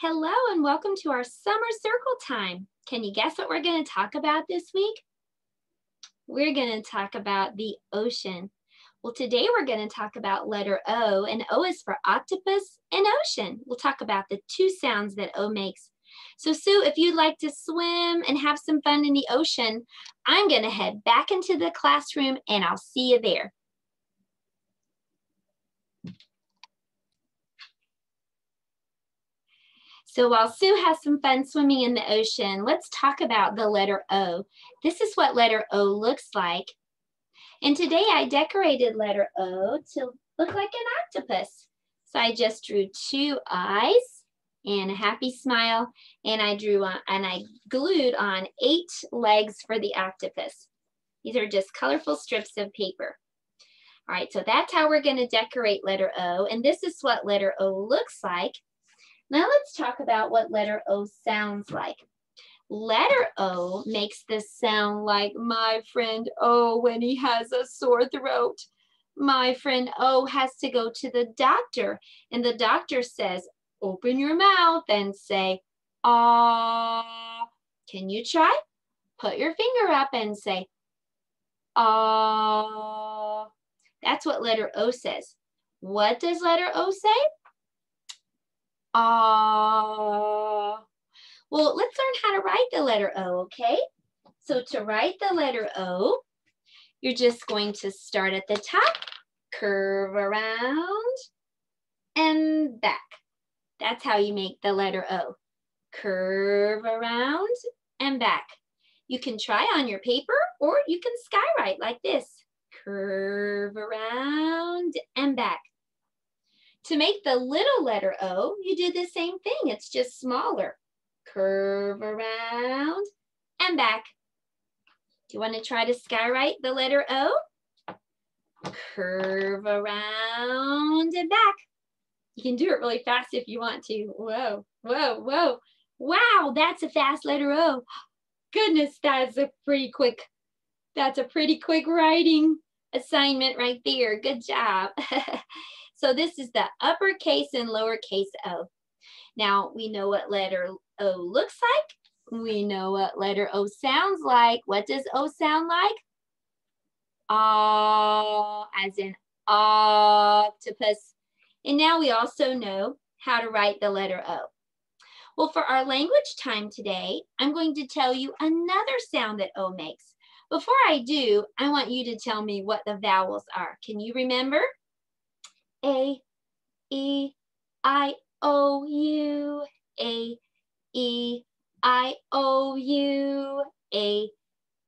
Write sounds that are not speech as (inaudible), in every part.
Hello and welcome to our summer circle time. Can you guess what we're going to talk about this week? We're going to talk about the ocean. Well, today we're going to talk about letter O, and O is for octopus and ocean. We'll talk about the two sounds that O makes. So Sue, if you'd like to swim and have some fun in the ocean, I'm going to head back into the classroom and I'll see you there. So while Sue has some fun swimming in the ocean, let's talk about the letter O. This is what letter O looks like. And today I decorated letter O to look like an octopus. So I just drew two eyes and a happy smile, and I drew on, and I glued on eight legs for the octopus. These are just colorful strips of paper. All right, so that's how we're gonna decorate letter O, and this is what letter O looks like. Now let's talk about what letter O sounds like. Letter O makes this sound like my friend O when he has a sore throat. My friend O has to go to the doctor and the doctor says, open your mouth and say, ah. Can you try? Put your finger up and say, ah. That's what letter O says. What does letter O say? Ah. Well, let's learn how to write the letter O, okay? So to write the letter O, you're just going to start at the top, curve around, and back. That's how you make the letter O. Curve around and back. You can try on your paper or you can skywrite like this. Curve around and back. To make the little letter O, you do the same thing. It's just smaller. Curve around and back. Do you want to try to skywrite the letter O? Curve around and back. You can do it really fast if you want to. Whoa, whoa, whoa. Wow, that's a fast letter O. (gasps) Goodness, that's a pretty quick, that's a pretty quick writing assignment right there. Good job. (laughs) So this is the uppercase and lowercase o. Now we know what letter O looks like. We know what letter O sounds like. What does O sound like? Ah, as in octopus. And now we also know how to write the letter O. Well, for our language time today, I'm going to tell you another sound that O makes. Before I do, I want you to tell me what the vowels are. Can you remember? A, E, I, O, U, A, E, I, O, U, A,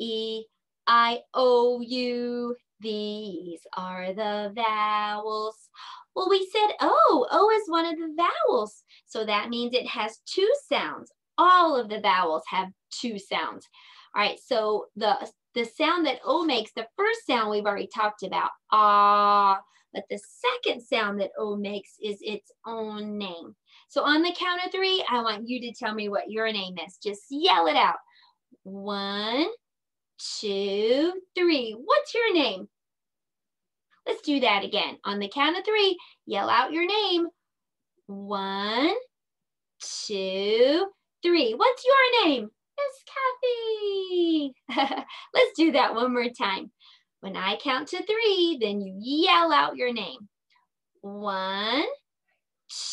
E, I, O, U. These are the vowels. Well, we said O. O is one of the vowels. So that means it has two sounds. All of the vowels have two sounds. All right, so the, the sound that O makes, the first sound we've already talked about, ah. But the second sound that O makes is its own name. So on the count of three, I want you to tell me what your name is. Just yell it out. One, two, three. What's your name? Let's do that again. On the count of three, yell out your name. One, two, three. What's your name? Miss Kathy. (laughs) Let's do that one more time. When I count to three, then you yell out your name. One,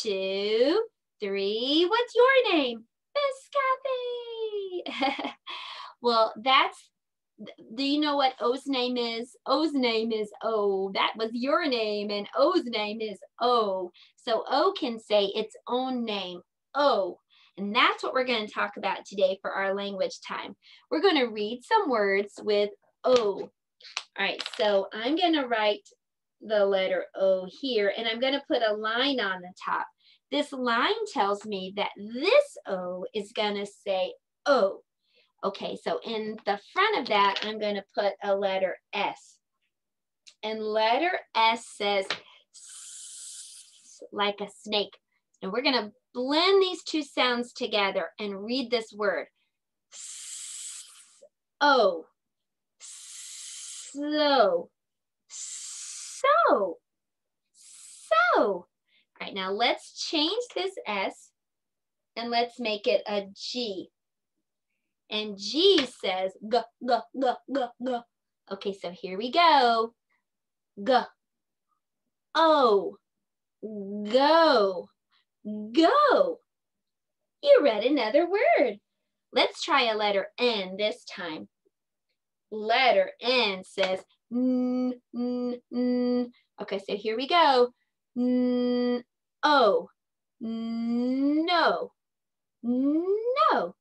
two, three. What's your name? Miss (laughs) Kathy. well, that's, do you know what O's name is? O's name is O. That was your name and O's name is O. So O can say its own name, O. And that's what we're going to talk about today for our language time. We're going to read some words with O. All right, so I'm gonna write the letter O here and I'm gonna put a line on the top. This line tells me that this O is gonna say O. Okay, so in the front of that, I'm gonna put a letter S. And letter S says like a snake. And we're gonna blend these two sounds together and read this word. O so, so, so. All right, now let's change this S and let's make it a G. And G says g, g, g, g, g. Okay, so here we go. G. O. Oh, go. Go. You read another word. Let's try a letter N this time. Letter N says n, n, n. Okay, so here we go. N, O. No. No.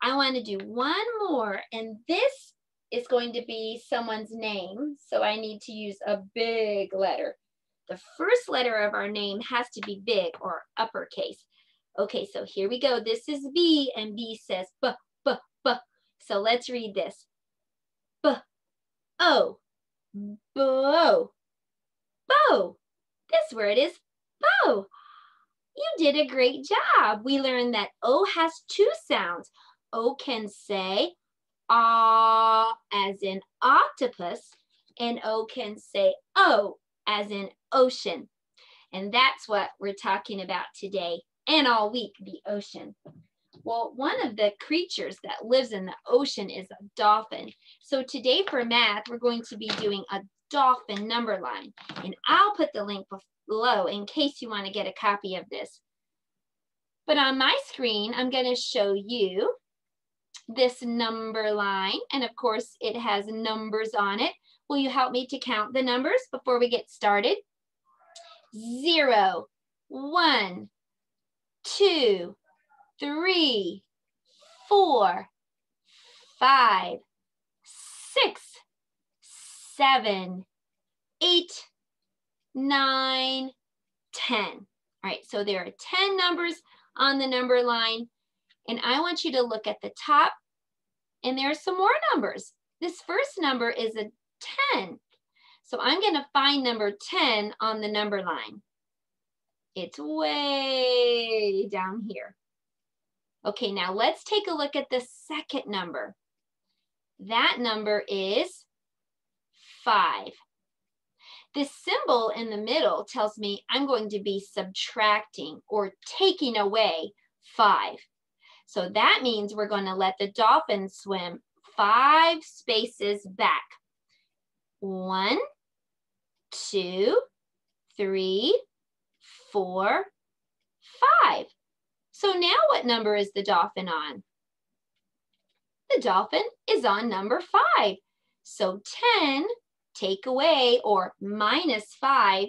I want to do one more, and this is going to be someone's name, so I need to use a big letter. The first letter of our name has to be big or uppercase. Okay, so here we go. This is B, and B says B. So let's read this. B, O, bow, bow. This word is bow. You did a great job. We learned that O has two sounds. O can say ah as in octopus, and O can say O as in ocean. And that's what we're talking about today and all week, the ocean. Well, one of the creatures that lives in the ocean is a dolphin. So today for math, we're going to be doing a dolphin number line. And I'll put the link below in case you want to get a copy of this. But on my screen, I'm going to show you this number line. And of course, it has numbers on it. Will you help me to count the numbers before we get started? Zero, one, two, three, four, five, six, seven, eight, nine, ten. All right, so there are 10 numbers on the number line. And I want you to look at the top and there are some more numbers. This first number is a 10. So I'm gonna find number 10 on the number line. It's way down here. Okay, now let's take a look at the second number. That number is five. This symbol in the middle tells me I'm going to be subtracting or taking away five. So that means we're going to let the dolphin swim five spaces back. One, two, three, four, five. So now what number is the dolphin on? The dolphin is on number five. So 10 take away or minus five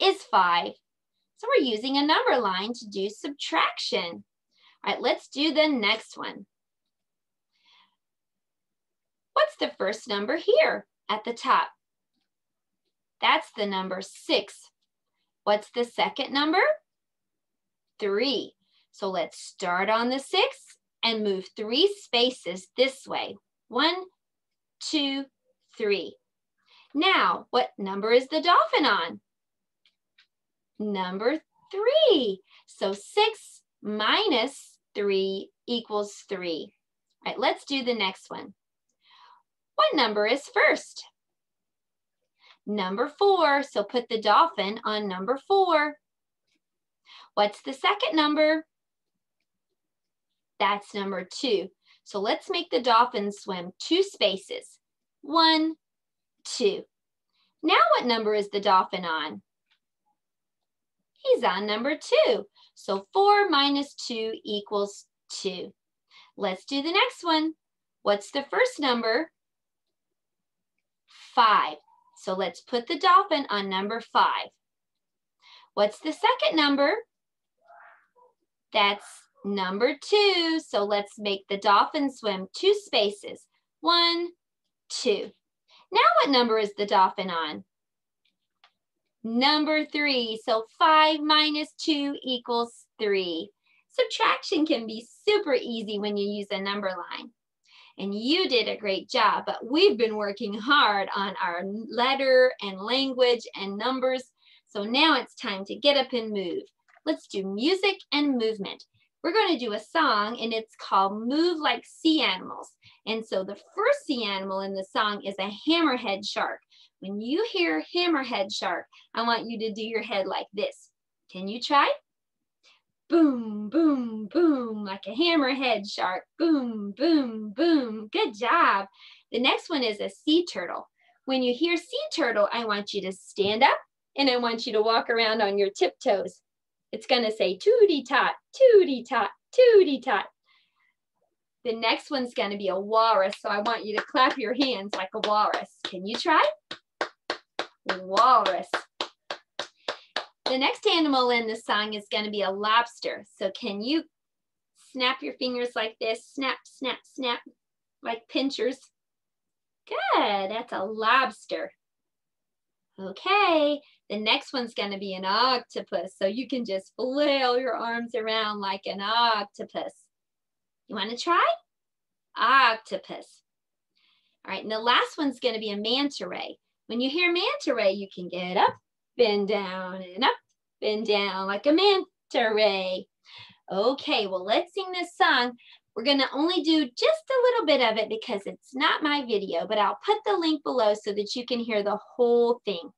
is five. So we're using a number line to do subtraction. All right, let's do the next one. What's the first number here at the top? That's the number six. What's the second number? Three. So let's start on the six and move three spaces this way. One, two, three. Now, what number is the dolphin on? Number three. So six minus three equals three. All right, let's do the next one. What number is first? Number four, so put the dolphin on number four. What's the second number? That's number two. So let's make the dolphin swim two spaces. One, two. Now what number is the dolphin on? He's on number two. So four minus two equals two. Let's do the next one. What's the first number? Five. So let's put the dolphin on number five. What's the second number? That's number two. So let's make the dolphin swim two spaces. One, two. Now what number is the dolphin on? Number three. So five minus two equals three. Subtraction can be super easy when you use a number line. And you did a great job, but we've been working hard on our letter and language and numbers. So now it's time to get up and move. Let's do music and movement. We're going to do a song and it's called Move Like Sea Animals. And so the first sea animal in the song is a hammerhead shark. When you hear hammerhead shark, I want you to do your head like this. Can you try? boom, boom, boom, like a hammerhead shark. Boom, boom, boom. Good job. The next one is a sea turtle. When you hear sea turtle, I want you to stand up and I want you to walk around on your tiptoes. It's gonna say tootie tot, tootie tot, tootie tot. The next one's gonna be a walrus, so I want you to clap your hands like a walrus. Can you try? Walrus. The next animal in the song is gonna be a lobster. So can you snap your fingers like this? Snap, snap, snap, like pinchers. Good, that's a lobster. Okay, the next one's gonna be an octopus. So you can just flail your arms around like an octopus. You wanna try? Octopus. All right, and the last one's gonna be a manta ray. When you hear manta ray, you can get up, bend down, and up, bend down like a manta ray. Okay, well, let's sing this song. We're gonna only do just a little bit of it because it's not my video, but I'll put the link below so that you can hear the whole thing.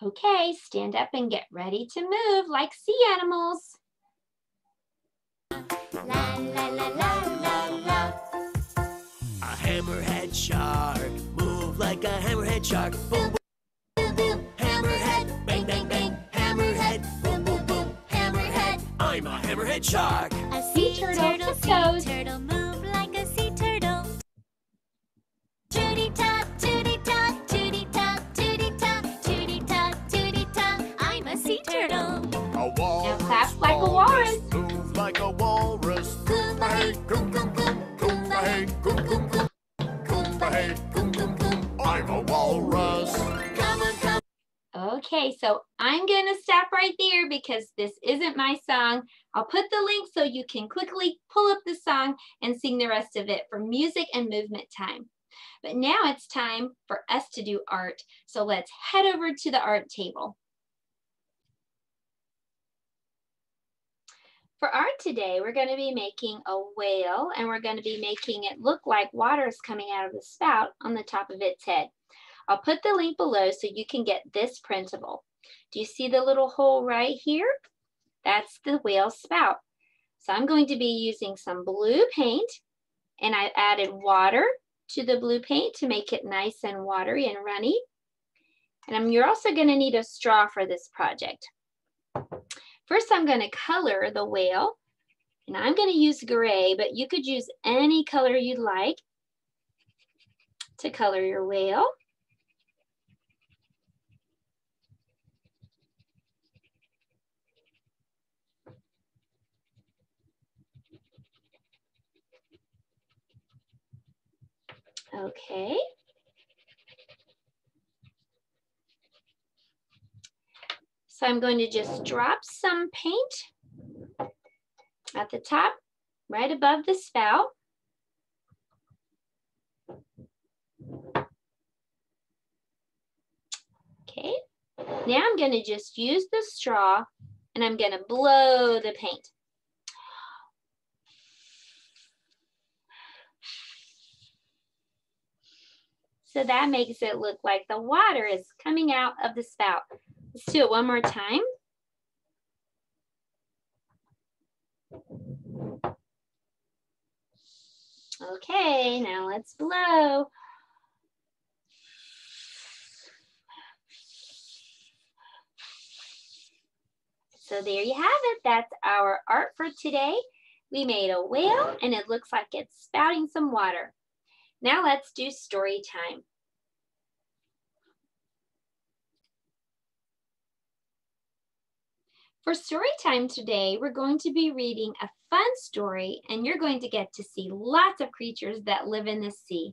Okay, stand up and get ready to move like sea animals. La la la. A hammerhead shark, move like a hammerhead shark. Boom, Boom a hammerhead. A Sea sea turtle, turtle, tiptoes. sea turtle, move like a sea turtle. Tootie tot, tootie tot, tootie tot, tootie tot, tootie tot, tootie tot. I'm a sea turtle. A walrus. clap like a walrus. Move like a walrus. Kumbah hey, kum kum kum, kumbah hey, kum kum kum, kumbah hey, kum kum kum. I'm a walrus. Come on, come. Okay, so I'm gonna stop right there because this isn't my song. I'll put the link so you can quickly pull up the song and sing the rest of it for music and movement time. But now it's time for us to do art. So let's head over to the art table. For art today, we're gonna be making a whale and we're gonna be making it look like water is coming out of the spout on the top of its head. I'll put the link below so you can get this printable. Do you see the little hole right here? That's the whale spout. So I'm going to be using some blue paint and I added water to the blue paint to make it nice and watery and runny. And I'm, you're also gonna need a straw for this project. First, I'm gonna color the whale and I'm gonna use gray, but you could use any color you'd like to color your whale. Okay. So I'm going to just drop some paint at the top, right above the spout. Okay, now I'm going to just use the straw and I'm going to blow the paint. So that makes it look like the water is coming out of the spout. Let's do it one more time. Okay, now let's blow. So there you have it. That's our art for today. We made a whale and it looks like it's spouting some water. Now let's do story time. For story time today, we're going to be reading a fun story and you're going to get to see lots of creatures that live in the sea.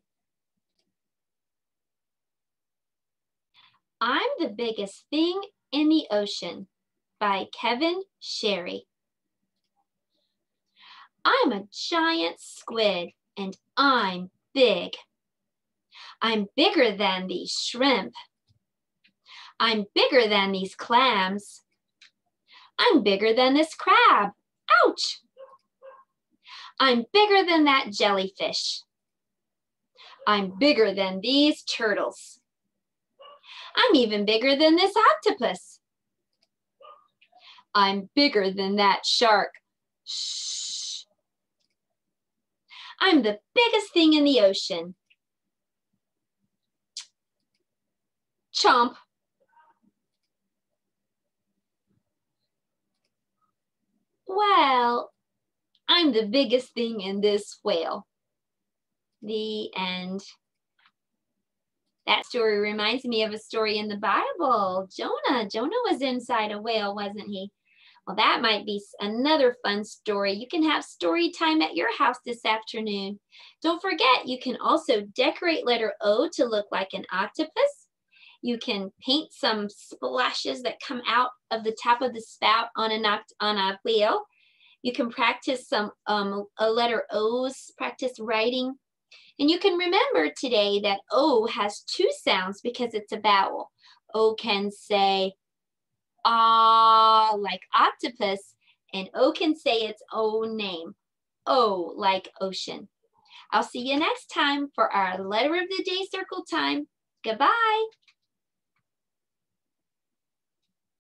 I'm the biggest thing in the ocean by Kevin Sherry. I'm a giant squid and I'm big. I'm bigger than these shrimp. I'm bigger than these clams. I'm bigger than this crab. Ouch! I'm bigger than that jellyfish. I'm bigger than these turtles. I'm even bigger than this octopus. I'm bigger than that shark. Shh. I'm the biggest thing in the ocean. Chomp. Well, I'm the biggest thing in this whale. The end. That story reminds me of a story in the Bible. Jonah. Jonah was inside a whale, wasn't he? Well, that might be another fun story. You can have story time at your house this afternoon. Don't forget, you can also decorate letter O to look like an octopus. You can paint some splashes that come out of the top of the spout on a, on a wheel. You can practice some um, a letter O's, practice writing. And you can remember today that O has two sounds because it's a vowel. O can say ah like octopus, and O can say its own name. O like ocean. I'll see you next time for our letter of the day circle time. Goodbye.